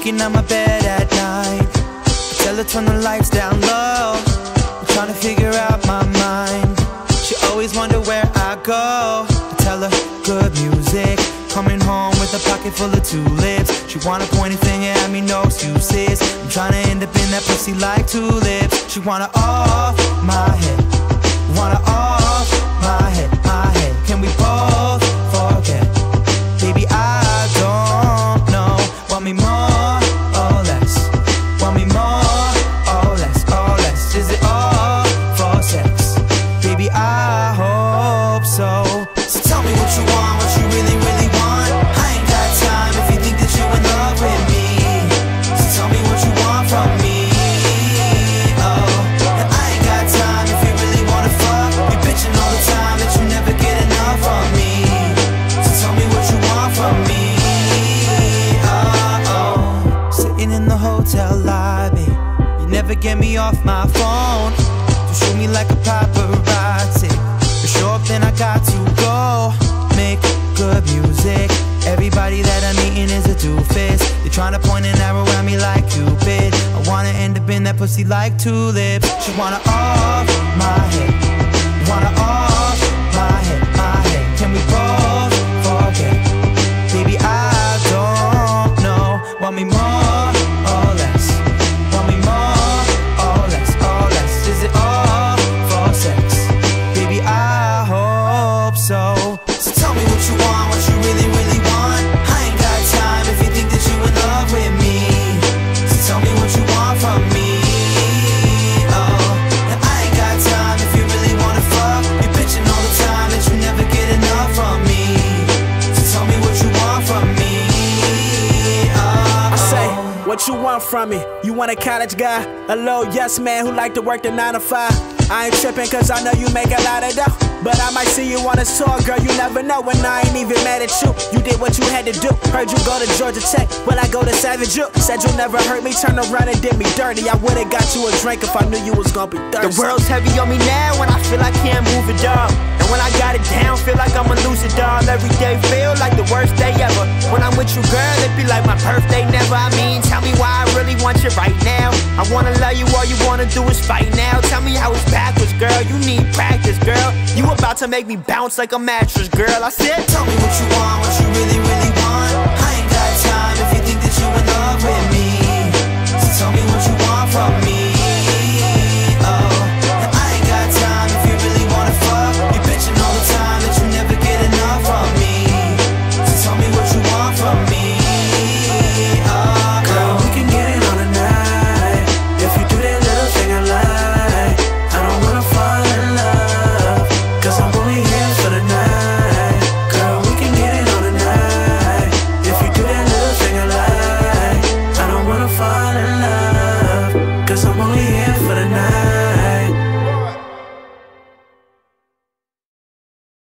sleeping on my bed at night. Tell her turn the lights down low. I'm trying to figure out my mind. She always wonder where I go. I tell her good music. Coming home with a pocket full of tulips. She wanna point a finger at me, no excuses. I'm trying to end up in that pussy like tulips. She wanna off my head. Never get me off my phone. You shoot me like a paparazzi. Show up, then I got to go. Make good music. Everybody that I'm meeting is a doofus. They're trying to point an arrow at me like Cupid. I wanna end up in that pussy like tulips. She wanna off my head. Wanna off my head, my head. What you want from me? You want a college guy? A low yes man who like to work the 9 to 5? I ain't tripping cause I know you make a lot of dough. But I might see you on a tour, girl, you never know. And I ain't even mad at you. You did what you had to do. Heard you go to Georgia Tech. Well, I go to Savage U. Said you'll never hurt me. Turn around and did me dirty. I would've got you a drink if I knew you was gonna be thirsty. The world's heavy on me now when I feel I can't move it, dog. When I got it down, feel like I'ma lose it, dog. Every day feel like the worst day ever. When I'm with you, girl, it be like my birthday never. I mean, tell me why I really want you right now. I wanna love you, all you wanna do is fight now. Tell me how it's backwards, girl. You need practice, girl. You about to make me bounce like a mattress, girl. I said, Tell me what you want, what you really, really want.